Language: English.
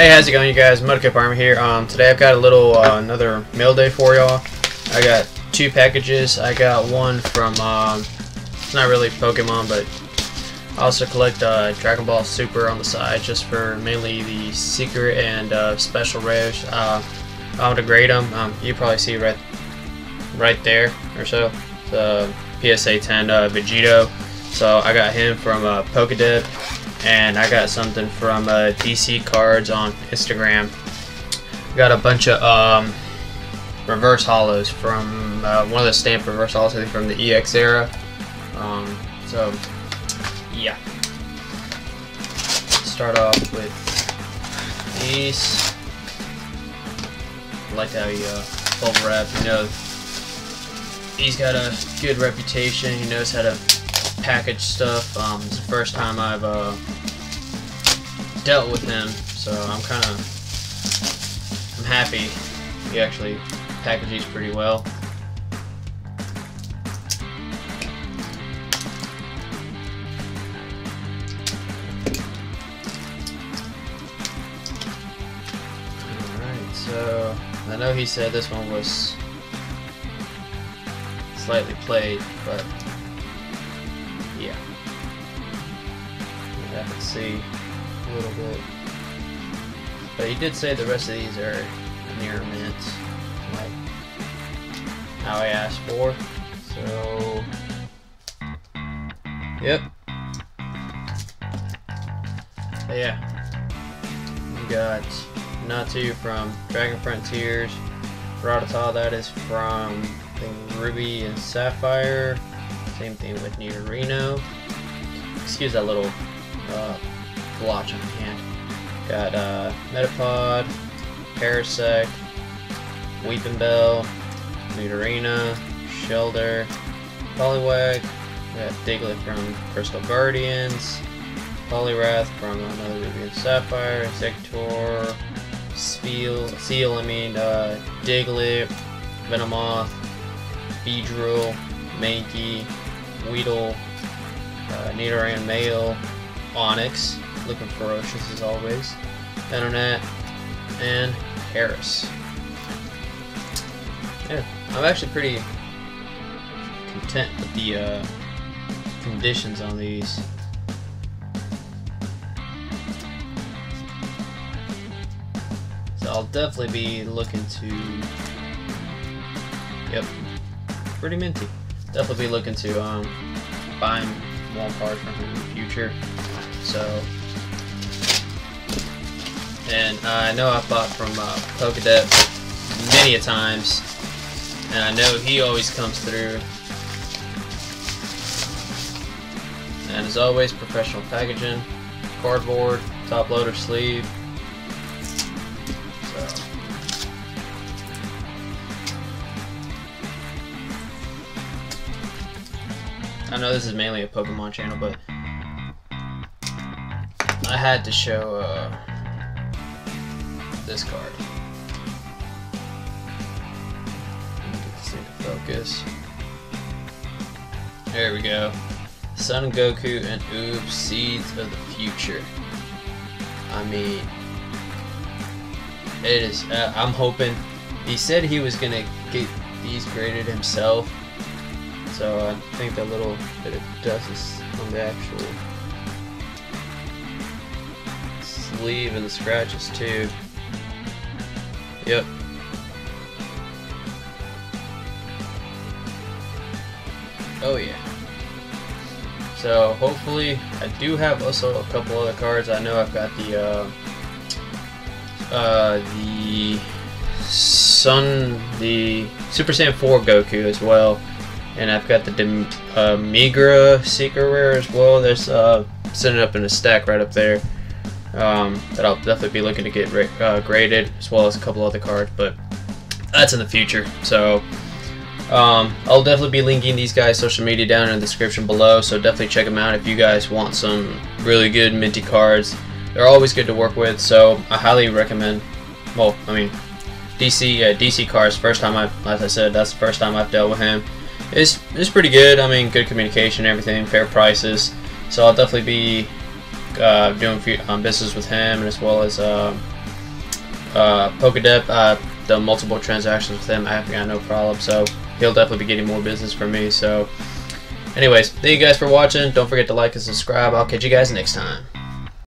Hey, how's it going, you guys? Mudkip Army here. Um, today I've got a little uh, another mail day for y'all. I got two packages. I got one from um, it's not really Pokemon, but I also collect uh, Dragon Ball Super on the side, just for mainly the secret and uh, special rares. Uh, I want to grade them. Um, you probably see right, right there or so. The PSA 10 uh, Vegito. So I got him from uh, Pokedebt and I got something from uh, DC Cards on Instagram. Got a bunch of um, reverse holos from uh, one of the stamped reverse holos from the EX era. Um, so yeah, start off with these. I like how you uh, bubble wrap. You know, he's got a good reputation. He knows how to package stuff. Um, it's the first time I've uh, dealt with him, so I'm kind of I'm happy he actually packaged these pretty well. Alright, so I know he said this one was slightly played, but yeah. Can see little bit. But he did say the rest of these are near mint, like how I asked for. So, yep. But yeah, we got Natu from Dragon Frontiers, Rattata that is from Ruby and Sapphire. Same thing with Nidorino. Excuse that little uh, blotch on hand. Got uh, Metapod, Parasect, Weepinbell, Nidorina, Shellder, Poliwag, got Diglett from Crystal Guardians, Poliwrath from another Ruby and Sapphire, Sector, Spiel, Seel, I mean, uh, Diglett, Venomoth, Beedrill, Mankey, Weedle, uh, Nidoran Male, Onix, looking ferocious as always, Venonat, and Harris. Yeah, I'm actually pretty content with the uh, conditions on these. So I'll definitely be looking to. Yep, pretty minty. Definitely be looking to um, buy more cards from him in the future. So, and I know I've bought from uh, many a times, and I know he always comes through. And as always, professional packaging, cardboard, top loader sleeve. So. I know this is mainly a Pokemon channel, but I had to show uh, this card. Focus. There we go. Son Goku and Oob Seeds of the Future. I mean, it is. Uh, I'm hoping. He said he was gonna get these graded himself, so I think that little bit of dust is on the actual sleeve and the scratches too. Yep. Oh yeah. So hopefully, I do have also a couple other cards. I know I've got the uh, uh, the Son, the Super Saiyan 4 Goku as well, and I've got the Dem uh, Migra Secret Rare as well. There's uh, sitting up in a stack right up there um, that I'll definitely be looking to get uh, graded, as well as a couple other cards, but that's in the future. So um, I'll definitely be linking these guys' social media down in the description below, so definitely check them out if you guys want some really good minty cards. They're always good to work with, so I highly recommend. Well, I mean, DC uh, DC cards. First time I, as I said, that's the first time I've dealt with him. It's it's pretty good. I mean, good communication, everything, fair prices. So I'll definitely be uh, doing um, business with him, as well as uh, uh, uh, done multiple transactions with him. I haven't got no problem. So he'll definitely be getting more business from me. So, anyways, thank you guys for watching. Don't forget to like and subscribe. I'll catch you guys next time.